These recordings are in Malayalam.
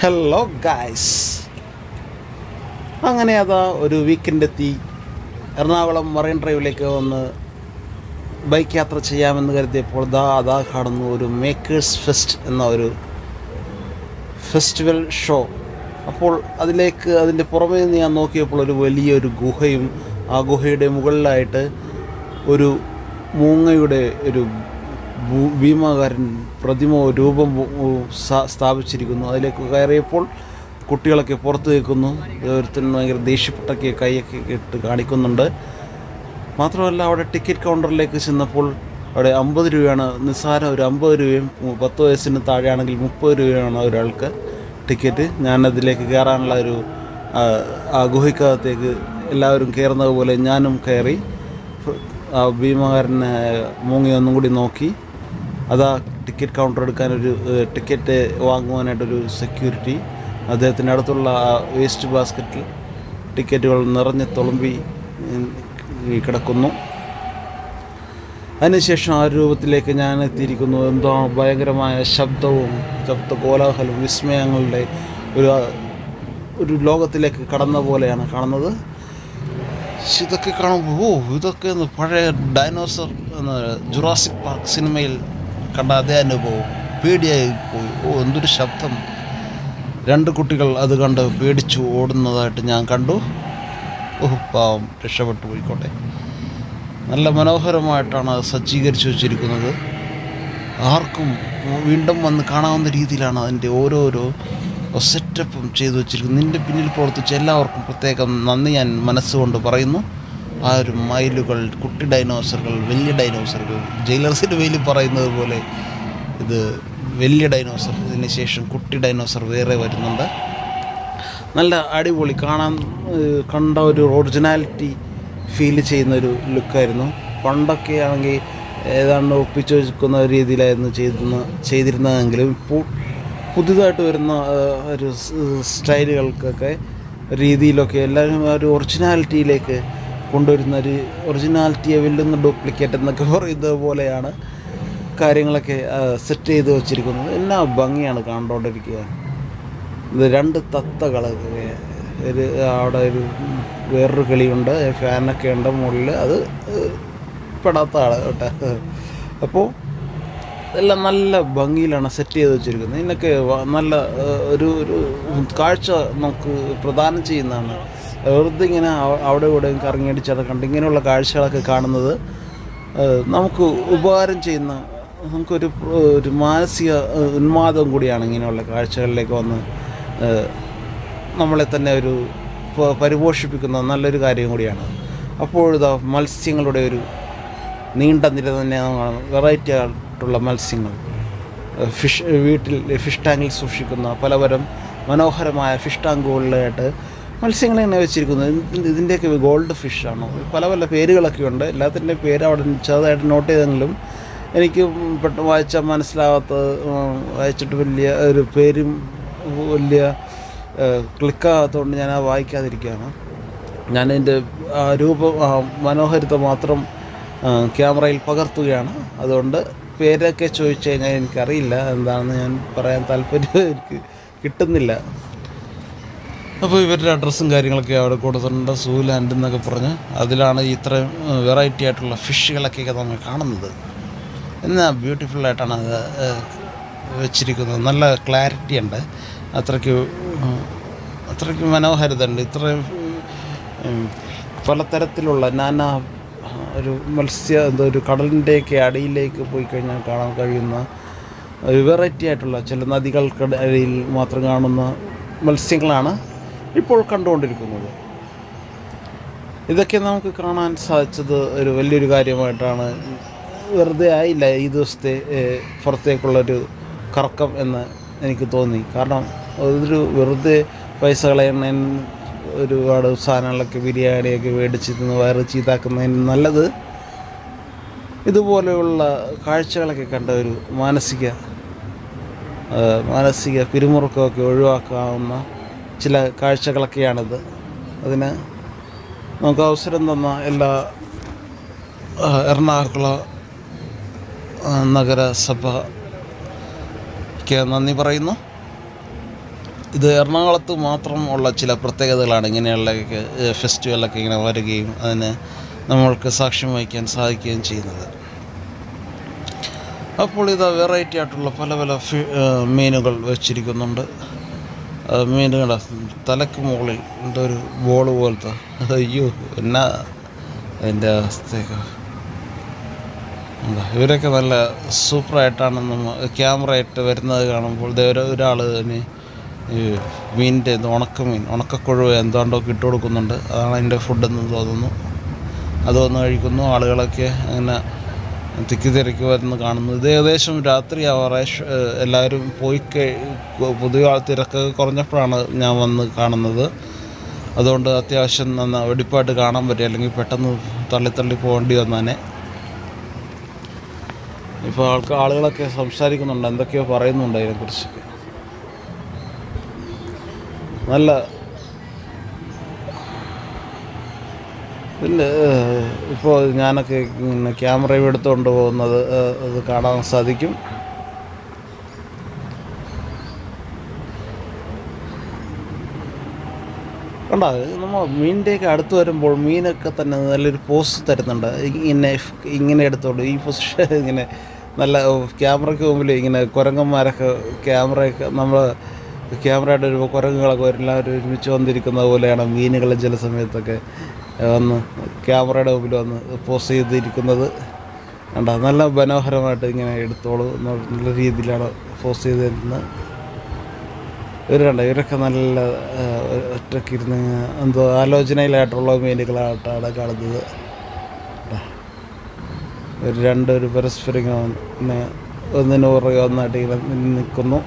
ഹലോ ഗായ്സ് അങ്ങനെ അതാ ഒരു വീക്കെൻഡ് എത്തി. എറണാകുളം മറൈൻ ഡ്രൈവിലേക്ക് വന്ന് ബൈക്ക് യാത്ര ചെയ്യാമെന്ന് കരുതിയപ്പോൾ ദാ അതാ കാണുന്നു ഒരു മേക്കേഴ്സ് ഫെസ്റ്റ് എന്ന ഒരു ഫെസ്റ്റിവൽ ഷോ അപ്പോൾ അതിലേക്ക് അതിന്റെ പുറമേ നിന്ന് ഞാൻ നോക്കിയപ്പോൾ ഒരു വലിയൊരു ഗുഹയും ആ ഗുഹയുടെ മുകളിലായിട്ട് ഒരു മൂങ്ങയുടെ ഒരു ഭീമാകാരൻ പ്രതിമ രൂപം സ്ഥാപിച്ചിരിക്കുന്നു. അതിലേക്ക് കയറിയപ്പോൾ കുട്ടികളൊക്കെ പുറത്ത് നിൽക്കുന്നു. ഓരോരുത്തരും ഭയങ്കര ദേഷ്യപ്പെട്ടൊക്കെ കൈയൊക്കെ ഇട്ട് കാണിക്കുന്നുണ്ട്. മാത്രമല്ല അവിടെ ടിക്കറ്റ് കൗണ്ടറിലേക്ക് ചെന്നപ്പോൾ അവിടെ അമ്പത് രൂപയാണ്. നിസ്സാരം ഒരു അമ്പത് രൂപയും പത്ത് വയസ്സിന് താഴെയാണെങ്കിൽ മുപ്പത് രൂപയാണ് ഒരാൾക്ക് ടിക്കറ്റ്. ഞാനതിലേക്ക് കയറാനുള്ള ഒരു ആ, എല്ലാവരും കയറുന്നത് പോലെ ഞാനും കയറി. ഭീമകാരനെ മൂങ്ങി ഒന്നും കൂടി നോക്കി. അതാ ടിക്കറ്റ് കൗണ്ടർ എടുക്കാനൊരു ടിക്കറ്റ് വാങ്ങുവാനായിട്ടൊരു സെക്യൂരിറ്റി അദ്ദേഹത്തിന്റെ അടുത്തുള്ള ആ വേസ്റ്റ് ബാസ്ക്കറ്റിൽ ടിക്കറ്റുകൾ നിറഞ്ഞ് തുളുമ്പി കിടക്കുന്നു. അതിനുശേഷം ആ രൂപത്തിലേക്ക് ഞാൻ എത്തിയിരിക്കുന്നു. എന്തോ ഭയങ്കരമായ ശബ്ദവും ശബ്ദ കോലാഹലവും വിസ്മയങ്ങളുടെ ഒരു ഒരു ലോകത്തിലേക്ക് കടന്ന പോലെയാണ് കാണുന്നത്. ഇതൊക്കെ കാണുമ്പോൾ ഓ ഇതൊക്കെ പഴയ ഡൈനോസർ എന്ന ജുറാസിക് പാർക്ക് സിനിമയിൽ കണ്ട അതേ അനുഭവം പേടിയായി പോയി ഓ എന്തൊരു ശബ്ദം. രണ്ട് കുട്ടികൾ അത് കണ്ട് പേടിച്ചു ഓടുന്നതായിട്ട് ഞാൻ കണ്ടു. ഓ പാവം. രക്ഷപ്പെട്ടു പോയിക്കോട്ടെ. നല്ല മനോഹരമായിട്ടാണ് അത് സജ്ജീകരിച്ചു വച്ചിരിക്കുന്നത്. ആർക്കും വീണ്ടും വന്ന് കാണാവുന്ന രീതിയിലാണ് അതിന്റെ ഓരോരോ സെറ്റപ്പും ചെയ്തു വച്ചിരിക്കുന്നത്. നിന്റെ പിന്നിൽ പ്രവർത്തിച്ച എല്ലാവർക്കും പ്രത്യേകം നന്ദി ഞാൻ മനസ്സുകൊണ്ട് പറയുന്നു. ആ ഒരു മയിലുകൾ കുട്ടി ഡൈനോസറുകൾ വലിയ ഡൈനോസറുകൾ ജയിലേഴ്സിന്റെ വെയിൽ പറയുന്നത് പോലെ ഇത് വലിയ ഡൈനോസർ ഇതിന് ശേഷം കുട്ടി ഡൈനോസർ വേറെ വരുന്നുണ്ട്. നല്ല അടിപൊളി കാണാൻ കണ്ട ഒരു ഒറിജിനാലിറ്റി ഫീൽ ചെയ്യുന്ന ഒരു ലുക്കായിരുന്നു. പണ്ടൊക്കെ ആണെങ്കിൽ ഏതാണ്ട് ഒപ്പിച്ചു വെക്കുന്ന രീതിയിലായിരുന്നു ചെയ്തിരുന്ന ചെയ്തിരുന്നതെങ്കിലും ഇപ്പോൾ പുതുതായിട്ട് വരുന്ന ഒരു സ്റ്റൈലുകൾക്കൊക്കെ രീതിയിലൊക്കെ എല്ലാവരും ഒരു ഒറിജിനാലിറ്റിയിലേക്ക് കൊണ്ടുവരുന്ന ഒരു ഒറിജിനാലിറ്റിയെ വെല്ലുന്ന ഡ്യൂപ്ലിക്കേറ്റ് എന്നൊക്കെ പറയുന്നത് പോലെയാണ് കാര്യങ്ങളൊക്കെ സെറ്റ് ചെയ്ത് വെച്ചിരിക്കുന്നത്. എന്നാ ഭംഗിയാണ് കണ്ടുകൊണ്ടിരിക്കുക ഇത് രണ്ട് തത്തകൾ ഒരു അവിടെ ഒരു വേറൊരു കിളിയുണ്ട് ഫാനൊക്കെ ഉണ്ട് മുകളിൽ. അത് പെടാത്ത ആൾ കേട്ടോ. അപ്പോൾ ഇതെല്ലാം നല്ല ഭംഗിയിലാണ് സെറ്റ് ചെയ്ത് വെച്ചിരിക്കുന്നത്. ഇതിനൊക്കെ നല്ല ഒരു ഒരു കാഴ്ച നമുക്ക് പ്രദാനം ചെയ്യുന്നതാണ്. വെറുതെ ഇങ്ങനെ അവ- അവിടെ ഇവിടെ കറങ്ങിയടിച്ചത് കണ്ട് ഇങ്ങനെയുള്ള കാഴ്ചകളൊക്കെ കാണുന്നത് നമുക്ക് ഉപകാരം ചെയ്യുന്ന നമുക്കൊരു ഒരു മാനസിക ഉന്മാദം കൂടിയാണ് ഇങ്ങനെയുള്ള കാഴ്ചകളിലേക്ക് വന്ന് നമ്മളെ തന്നെ ഒരു പരിപോഷിപ്പിക്കുന്ന നല്ലൊരു കാര്യം കൂടിയാണ്. അപ്പോഴിതാ മത്സ്യങ്ങളുടെ ഒരു നീണ്ട നിര തന്നെ വെറൈറ്റി ആയിട്ടുള്ള മത്സ്യങ്ങൾ. ഫിഷ് വീട്ടിൽ ഫിഷ് ടാങ്കിൽ സൂക്ഷിക്കുന്ന പലതരം മനോഹരമായ ഫിഷ് ടാങ്കുകളിലായിട്ട് മത്സ്യങ്ങളെ തന്നെ വെച്ചിരിക്കുന്നത്? ഇത് ഇതിന്റെയൊക്കെ ഗോൾഡ് ഫിഷാണ് പല പല പേരുകളൊക്കെ ഉണ്ട്. എല്ലാത്തിന്റെ പേര് അവിടെ ചെറുതായിട്ട് നോട്ട് ചെയ്തെങ്കിലും എനിക്ക് പെട്ടെന്ന് വായിച്ചാൽ മനസ്സിലാവാത്ത വായിച്ചിട്ട് വലിയ ഒരു പേരും വലിയ ക്ലിക്കാകാത്തതുകൊണ്ട് ഞാൻ ആ വായിക്കാതിരിക്കുകയാണ്. ഞാനതിന്റെ ആ രൂപം മനോഹരിത മാത്രം ക്യാമറയിൽ പകർത്തുകയാണ്. അതുകൊണ്ട് പേരൊക്കെ ചോദിച്ചു കഴിഞ്ഞാൽ എനിക്കറിയില്ല. എന്താണെന്ന് ഞാൻ പറയാൻ താല്പര്യം എനിക്ക് കിട്ടുന്നില്ല. അപ്പോൾ ഇവരുടെ അഡ്രസ്സും കാര്യങ്ങളൊക്കെ അവിടെ കൊടുത്തിട്ടുണ്ട്. സൂ ലാൻഡ് എന്നൊക്കെ പറഞ്ഞ് അതിലാണ് ഇത്രയും വെറൈറ്റി ആയിട്ടുള്ള ഫിഷുകളൊക്കെ നമ്മൾ കാണുന്നത്. എന്നാൽ ബ്യൂട്ടിഫുള്ളായിട്ടാണ് അത് വെച്ചിരിക്കുന്നത്. നല്ല ക്ലാരിറ്റി ഉണ്ട്. അത്രയ്ക്ക് അത്രയ്ക്ക് മനോഹാരിത ഉണ്ട് ഇത്രയും പലതരത്തിലുള്ള നാനാ ഒരു മത്സ്യ എന്തോ ഒരു കടലിന്റെയൊക്കെ അടിയിലേക്ക് പോയി കഴിഞ്ഞാൽ കാണാൻ കഴിയുന്ന വെറൈറ്റി ആയിട്ടുള്ള ചില നദികൾക്കിടയിൽ മാത്രം കാണുന്ന മത്സ്യങ്ങളാണ് ഇപ്പോൾ കണ്ടുകൊണ്ടിരിക്കുന്നത്. ഇതൊക്കെ നമുക്ക് കാണാൻ സാധിച്ചത് ഒരു വലിയൊരു കാര്യമായിട്ടാണ്. വെറുതെ ആയില്ല ഈ ദിവസത്തെ പുറത്തേക്കുള്ളൊരു കറക്കം എന്ന് എനിക്ക് തോന്നി. കാരണം ഒരു വെറുതെ പൈസ കളയുന്ന ഒരുപാട് സാധനങ്ങളൊക്കെ ബിരിയാണിയൊക്കെ മേടിച്ച് തിന്ന് വയറ് ചീത്താക്കുന്നതിന് നല്ലത് ഇതുപോലെയുള്ള കാഴ്ചകളൊക്കെ കണ്ട ഒരു മാനസിക മാനസിക പിരിമുറുക്കമൊക്കെ ഒഴിവാക്കാവുന്ന ചില കാഴ്ചകളൊക്കെയാണിത്. അതിന് നമുക്ക് അവസരം തന്ന എല്ലാ എറണാകുളം നഗരസഭയ്ക്ക് നന്ദി പറയുന്നു. ഇത് എറണാകുളത്ത് മാത്രം ഉള്ള ചില പ്രത്യേകതകളാണ്. ഇങ്ങനെയുള്ള ഫെസ്റ്റിവലൊക്കെ ഇങ്ങനെ വരികയും അതിന് നമ്മൾക്ക് സാക്ഷ്യം വഹിക്കാൻ സാധിക്കുകയും ചെയ്യുന്നത്. അപ്പോൾ ഇത് വെറൈറ്റി ആയിട്ടുള്ള പല പല മീനുകൾ വെച്ചിരിക്കുന്നുണ്ട്. ആ, കണ്ട? തലക്ക് മുകളിൽ എന്തോ ഒരു ബോൾ പോലത്തെ. അയ്യോ എന്നാ അതിന്റെ അവസ്ഥയൊക്കെ. എന്താ ഇവരൊക്കെ നല്ല സൂപ്പറായിട്ടാണ് നമ്മൾ ക്യാമറ ആയിട്ട് വരുന്നത് കാണുമ്പോൾ ഒരാൾ തന്നെ മീനിന്റെ ഉണക്കമീൻ ഉണക്കക്കൊഴുവ എന്താണ്ടോ ഇട്ട് കൊടുക്കുന്നുണ്ട്. അതാണ് അതിന്റെ ഫുഡെന്ന് തോന്നുന്നു. അത് വന്ന് കഴിക്കുന്നു. ആളുകളൊക്കെ അങ്ങനെ തിക്കി തിരക്കി വരുന്ന കാണുന്നു ഇത് ഏകദേശം രാത്രി ആവാറായി എല്ലാവരും പോയി പുതിയ തിരക്ക് കുറഞ്ഞപ്പോഴാണ് ഞാൻ വന്ന് കാണുന്നത്. അതുകൊണ്ട് അത്യാവശ്യം നന്ന വെടിപ്പായിട്ട് കാണാൻ പറ്റും. അല്ലെങ്കിൽ പെട്ടെന്ന് തള്ളി തള്ളി പോകേണ്ടി വന്നേനെ ഇപ്പോൾ ആൾക്ക് ആളുകളൊക്കെ സംസാരിക്കുന്നുണ്ട്. എന്തൊക്കെയോ പറയുന്നുണ്ട് അതിനെക്കുറിച്ച്. നല്ല പിന്നെ ഇപ്പോൾ ഞാനൊക്കെ ഇങ്ങനെ ക്യാമറ എടുത്തുകൊണ്ട് പോകുന്നത് അത് കാണാൻ സാധിക്കും. കണ്ടാ നമ്മൾ മീനിന്റെയൊക്കെ അടുത്ത് വരുമ്പോൾ മീനൊക്കെ തന്നെ നല്ലൊരു പോസ് തരുന്നുണ്ട്. ഇങ്ങനെ ഇങ്ങനെ എടുത്തോണ്ട് ഈ പൊസിഷൻ ഇങ്ങനെ നല്ല ക്യാമറയ്ക്ക് മുമ്പിൽ ഇങ്ങനെ കുരങ്ങന്മാരൊക്കെ ക്യാമറയൊക്കെ നമ്മൾ ക്യാമറയുടെ ഒരു കുരങ്ങുകളൊക്കെ എല്ലാവരും ഒരുമിച്ച് വന്നിരിക്കുന്ന പോലെയാണ് മീനുകൾ ചില സമയത്തൊക്കെ. വന്ന് ക്യാമറയുടെ മുമ്പിൽ വന്ന് പോസ് ചെയ്തിരിക്കുന്നത് കണ്ട നല്ല മനോഹരമായിട്ട് ഇങ്ങനെ എടുത്തോളൂ നല്ല രീതിയിലാണ് പോസ് ചെയ്തിരുന്നത് ഇവർ കണ്ട? ഇവരൊക്കെ നല്ല ഒറ്റയ്ക്ക് ഇരുന്ന് എന്തോ ആലോചനയിലായിട്ടുള്ള മീനുകളായിട്ടാണ് കാണുന്നത്. ഒരു രണ്ടൊരു പരസ്പരം ഒന്നിന് പുറകെ ഒന്നായിട്ട് ഇങ്ങനെ നിൽക്കുന്നു.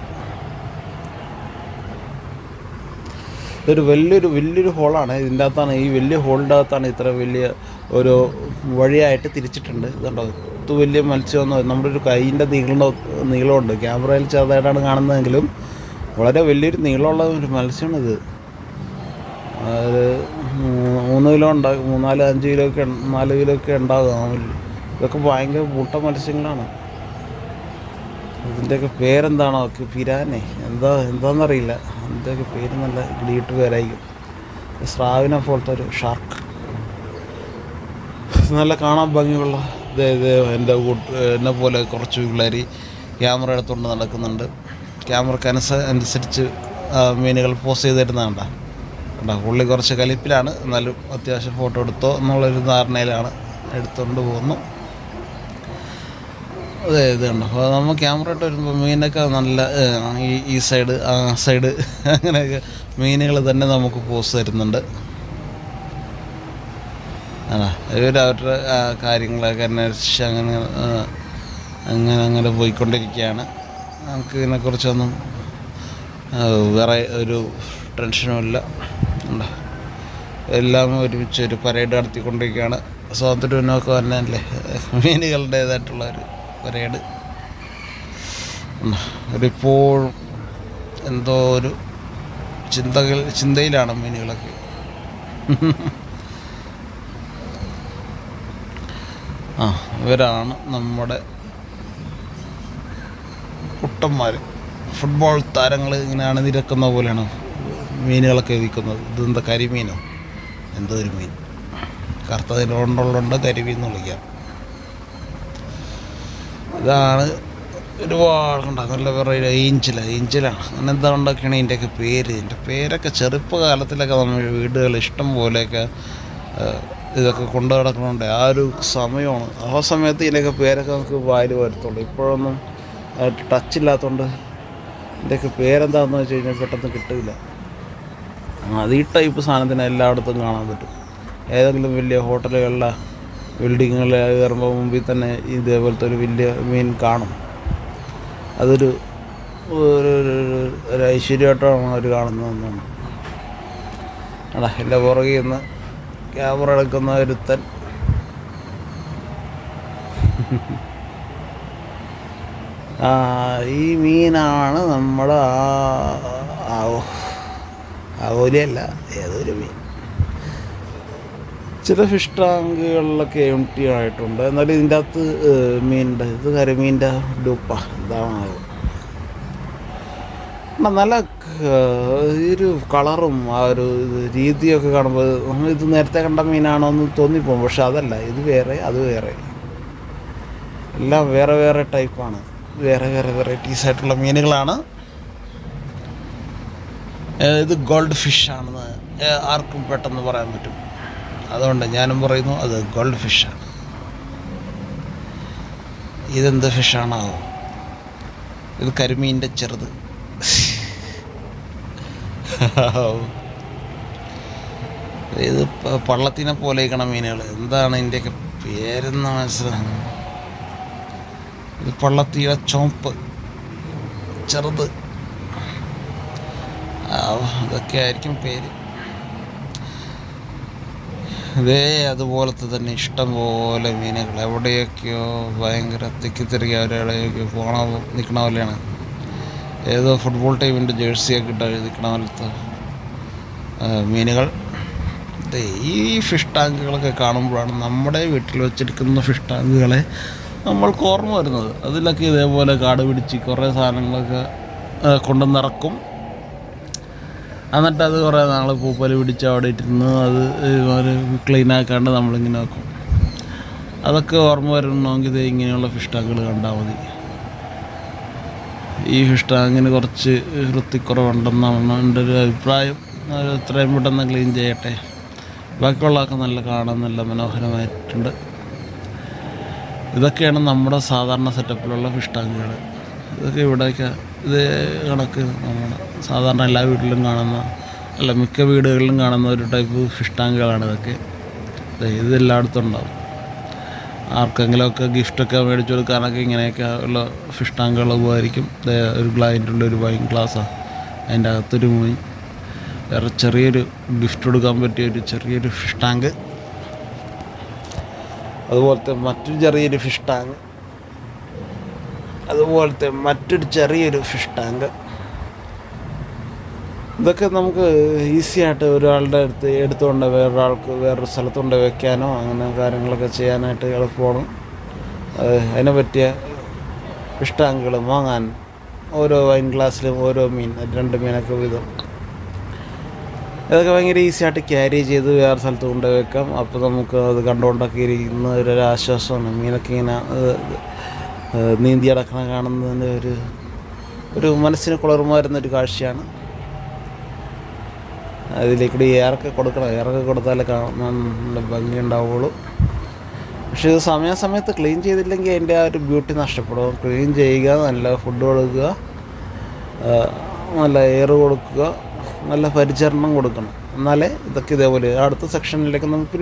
ഇതൊരു വലിയൊരു വലിയൊരു ഹോളാണ് ഇതിന്റെ അകത്താണ് ഈ വലിയ ഹോളിന്റെ അകത്താണ് ഇത്ര വലിയ ഒരു വഴിയായിട്ട് തിരിച്ചിട്ടുണ്ട്. ഇതുണ്ടോ? ഇത് വലിയ മത്സ്യമൊന്നും നമ്മുടെ ഒരു കൈയിന്റെ നീളം നീളമുണ്ട്. ക്യാമറയിൽ ചെറുതായിട്ടാണ് കാണുന്നതെങ്കിലും വളരെ വലിയൊരു നീളമുള്ള ഒരു മത്സ്യമാണിത്. അത് മൂന്ന് കിലോ ഉണ്ടാകും മൂന്നാൽ അഞ്ച് കിലോ ഒക്കെ നാല് കിലോ ഒക്കെ ഉണ്ടാകും. ഇതൊക്കെ ഭയങ്കര മുട്ട മത്സ്യങ്ങളാണ്. ഇതിന്റെയൊക്കെ പേരെന്താണോ ഒക്കെ പിരാനെ. എന്താ എന്താണെന്നറിയില്ല അതിന്റെയൊക്കെ പേര് നല്ല ഗ്ലീട്ട് പേരായിരിക്കും. സ്രാവിനെ പോലത്തെ ഒരു ഷാർക്ക്. നല്ല കാണാൻ ഭംഗിയുള്ള എന്റെ കൂട്ട് എന്നെ പോലെ കുറച്ച് പിള്ളേർ ക്യാമറ എടുത്തുകൊണ്ട് നടക്കുന്നുണ്ട്. ക്യാമറയ്ക്ക് അനുസ അനുസരിച്ച് മീനുകൾ പോസ്റ്റ് ചെയ്ത് തരുന്നതാണ്ട കണ്ട പുള്ളി കുറച്ച് കലിപ്പിലാണ്. എന്നാലും അത്യാവശ്യം ഫോട്ടോ എടുത്തോ എന്നുള്ളൊരു ധാരണയിലാണ് എടുത്തുകൊണ്ട് പോകുന്നു. അതെ ഇത് കണ്ടോ? അപ്പോൾ നമ്മൾ ക്യാമറ ഇട്ട് വരുമ്പോൾ മീനൊക്കെ നല്ല ഈ ഈ സൈഡ് ആ സൈഡ് അങ്ങനെയൊക്കെ മീനുകൾ തന്നെ നമുക്ക് പോസ് തരുന്നുണ്ട്. ആണോ? ഇവർ അവരുടെ കാര്യങ്ങളൊക്കെ അന്വേഷിച്ച് അങ്ങനെ അങ്ങനെ അങ്ങനെ പോയിക്കൊണ്ടിരിക്കുകയാണ്. നമുക്ക് ഇതിനെക്കുറിച്ചൊന്നും വേറെ ഒരു ടെൻഷനും ഇല്ല. എല്ലാം ഒരുമിച്ച് ഒരു പരേഡ് നടത്തിക്കൊണ്ടിരിക്കുകയാണ്. സ്വാതന്ത്ര്യ തന്നെ അല്ലേ മീനുകളുടേതായിട്ടുള്ള ഒരു പരേഡ് അവരിപ്പോഴും എന്തോ ഒരു ചിന്തകൾ ചിന്തയിലാണ് മീനുകളൊക്കെ. ആ ഇവരാണ് നമ്മുടെ കുട്ടന്മാർ ഫുട്ബോൾ താരങ്ങൾ ഇങ്ങനെ അണിനിരക്കുന്ന പോലെയാണ് മീനുകളൊക്കെ വിൽക്കുന്നത്. ഇതെന്താ കരിമീനോ? എന്തോ ഒരു മീൻ. കറുത്തതിലുണ്ടുള്ളുണ്ട് കരിമീൻ എന്ന് വിളിക്കാം. ഇതാണ് ഒരുപാട് കണ്ട നല്ല പറയുക ഏഞ്ചില ഏഞ്ചിലാണ് അങ്ങനെ എന്താ ഉണ്ടാക്കിയാണ് ഇതിന്റെയൊക്കെ പേര് ഇതിന്റെ പേരൊക്കെ ചെറുപ്പകാലത്തിലൊക്കെ നമ്മൾ വീടുകൾ ഇഷ്ടം പോലെയൊക്കെ ഇതൊക്കെ കൊണ്ടു നടക്കണുണ്ട് ആ ഒരു സമയമാണ്. ആ സമയത്ത് ഇതിന്റെയൊക്കെ പേരൊക്കെ നമുക്ക് വായിൽ വരുത്തുള്ളൂ. ഇപ്പോഴൊന്നും ടച്ച് ഇല്ലാത്തതുകൊണ്ട് ഇതിന്റെയൊക്കെ പേരെന്താണെന്ന് വെച്ച് കഴിഞ്ഞാൽ പെട്ടെന്ന് കിട്ടില്ല അത് ഈ ടൈപ്പ് സാധനത്തിന് എല്ലായിടത്തും കാണാൻ പറ്റും. ഏതെങ്കിലും വലിയ ഹോട്ടലുകളിലെ ബിൽഡിങ്ങുകളിൽ കയറുമ്പോൾ മുമ്പിൽ തന്നെ ഇതേപോലത്തെ ഒരു വലിയ മീൻ കാണും. അതൊരു ഒരു ഐശ്വര്യമായിട്ടാണ് അവർ കാണുന്നതെന്നാണ് അടാ എന്റെ പുറകിൽ നിന്ന് ക്യാമറ എടുക്കുന്ന ഒരുത്തൻ. ആ ഈ മീനാണ് നമ്മുടെ ആ അവലിയല്ല ഏതൊരു മീൻ. ചില ഫിഷ് ടാങ്കുകളിലൊക്കെ എം ടി ആയിട്ടുണ്ട്. എന്നാലും ഇതിന്റെ അകത്ത് മീനിന്റെ ഇത് കരിമീന്റെ ഡൂപ്പ ഇതാണ് നല്ല ഈ ഒരു കളറും ആ ഒരു രീതിയൊക്കെ കാണുമ്പോൾ ഇത് നേരത്തെ കണ്ട മീനാണോ എന്ന് തോന്നിപ്പോകും. പക്ഷെ അതല്ല ഇത് വേറെ അത് വേറെ. എല്ലാം വേറെ വേറെ ടൈപ്പാണ് വേറെ വേറെ വെറൈറ്റീസ് ആയിട്ടുള്ള മീനുകളാണ്. ഇത് ഗോൾഡ് ഫിഷ് ആണെന്ന് ആർക്കും പെട്ടെന്ന് പറയാൻ പറ്റും. അതുകൊണ്ട് ഞാനും പറയുന്നു അത് ഗോൾഡ് ഫിഷാണ്. ഇതെന്ത് ഫിഷാണാവോ ഇത് കരിമീന്റെ ചെറുത്. ഇത് പള്ളത്തിനെ പോലെ ഇരിക്കണം മീനുകൾ. എന്താണ് ഇതിന്റെയൊക്കെ പേരെന്ന് മനസ്സിലാണ് ഇത് പള്ളത്തിയുടെ ചോപ്പ് ചെറുത്. ഇതൊക്കെ ആയിരിക്കും പേര്. ഇതേ അതുപോലത്തെ തന്നെ ഇഷ്ടം പോലെ മീനുകൾ. എവിടെയൊക്കെയോ ഭയങ്കര തിക്കി തിരികെ അവരെവിടെയൊക്കെയോ പോണ നിൽക്കണ പോലെയാണ്. ഏതോ ഫുട്ബോൾ ടീമിന്റെ ജേഴ്സിയൊക്കെ ഇട്ട് നിൽക്കണ പോലത്തെ മീനുകൾ. ഈ ഫിഷ് ടാങ്കുകളൊക്കെ കാണുമ്പോഴാണ് നമ്മുടെ വീട്ടിൽ വെച്ചെടുക്കുന്ന ഫിഷ് ടാങ്കുകളെ നമ്മൾക്ക് ഓർമ്മ വരുന്നത്. അതിലൊക്കെ ഇതേപോലെ കാട് പിടിച്ച് കുറേ സാധനങ്ങളൊക്കെ കൊണ്ടുവന്നിറക്കും കൊണ്ട് നിറക്കും എന്നിട്ട് അത് കുറേ നാൾ പൂപ്പൽ പിടിച്ച് അവിടെ ഇരുന്ന് അത് ക്ലീൻ ആക്കാണ്ട് നമ്മളിങ്ങനെ വെക്കും. അതൊക്കെ ഓർമ്മ വരണമെങ്കിൽ ഇങ്ങനെയുള്ള ഫിഷ് ടാങ്കുകൾ കണ്ടാൽ മതി. ഈ ഫിഷ് ടാങ്കിന് കുറച്ച് വൃത്തിക്കുറവുണ്ടെന്നാണ് എന്റെ ഒരു അഭിപ്രായം. എത്രയും പെട്ടെന്ന് ക്ലീൻ ചെയ്യട്ടെ. ബാക്കിയുള്ളതൊക്കെ നല്ല കാണാൻ നല്ല മനോഹരമായിട്ടുണ്ട്. ഇതൊക്കെയാണ് നമ്മുടെ സാധാരണ സെറ്റപ്പിലുള്ള ഫിഷ് ടാങ്കുകൾ ഇതൊക്കെ ഇവിടെയൊക്കെ ഇത് കണക്ക് നമ്മുടെ സാധാരണ എല്ലാ വീട്ടിലും കാണുന്ന അല്ല മിക്ക വീടുകളിലും കാണുന്ന ഒരു ടൈപ്പ് ഫിഷ് ടാങ്കുകളാണ് ഇതൊക്കെ ഇത് എല്ലായിടത്തും ഉണ്ടാവും. ആർക്കെങ്കിലുമൊക്കെ ഗിഫ്റ്റൊക്കെ മേടിച്ചു കൊടുക്കാനൊക്കെ ഇങ്ങനെയൊക്കെ ഉള്ള ഫിഷ് ടാങ്കുകൾ ഉപകരിക്കും ഒരു ഗ്ലാസിന്റെ ഒരു വൈൻ ഗ്ലാസ്സാണ് അതിന്റെ അകത്തൊരു മീൻ വേറെ ചെറിയൊരു ഗിഫ്റ്റ് കൊടുക്കാൻ പറ്റിയ ഒരു ചെറിയൊരു ഫിഷ് ടാങ്ക് അതുപോലത്തെ മറ്റൊരു ചെറിയൊരു ഫിഷ് ടാങ്ക് അതുപോലത്തെ മറ്റൊരു ചെറിയൊരു ഫിഷ് ടാങ്ക് ഇതൊക്കെ നമുക്ക് ഈസി ആയിട്ട് ഒരാളുടെ അടുത്ത് എടുത്തുകൊണ്ട് വേറൊരാൾക്ക് വേറൊരു സ്ഥലത്തുകൊണ്ട് വെക്കാനോ അങ്ങനെ കാര്യങ്ങളൊക്കെ ചെയ്യാനായിട്ട് എളുപ്പമാണ്. അതിനെ പറ്റിയ ഫിഷ് വാങ്ങാൻ ഓരോ വൈൻ ഗ്ലാസ്സിലും ഓരോ മീൻ രണ്ട് മീനൊക്കെ വീതം. ഇതൊക്കെ ഭയങ്കര ഈസി ആയിട്ട് ക്യാരി ചെയ്ത് വേറെ സ്ഥലത്ത് കൊണ്ടുപോയി വെക്കാം. അപ്പോൾ നമുക്ക് അത് കണ്ടുകൊണ്ടൊക്കെ ഇരിക്കുന്ന ഒരു ആശ്വാസമാണ് മീനൊക്കെ ഇങ്ങനെ നീന്തി അടക്കണം കാണുന്നതിന്റെ ഒരു ഒരു മനസ്സിന് കുളിർമ വരുന്ന ഒരു കാഴ്ചയാണ്. അതിലേക്കൂടി ഏറൊക്കെ കൊടുക്കണം. ഏറൊക്കെ കൊടുത്താലേ കാണാൻ നല്ല ഭംഗി ഉണ്ടാവുള്ളൂ പക്ഷെ ഇത് സമയാസമയത്ത് ക്ലീൻ ചെയ്തില്ലെങ്കിൽ അതിന്റെ ആ ഒരു ബ്യൂട്ടി നഷ്ടപ്പെടും. ക്ലീൻ ചെയ്യുക നല്ല ഫുഡ് കൊടുക്കുക നല്ല എയർ കൊടുക്കുക നല്ല പരിചരണം കൊടുക്കണം. എന്നാലേ ഇതൊക്കെ ഇതേപോലെ. അടുത്ത സെക്ഷനിലേക്ക് നമുക്ക്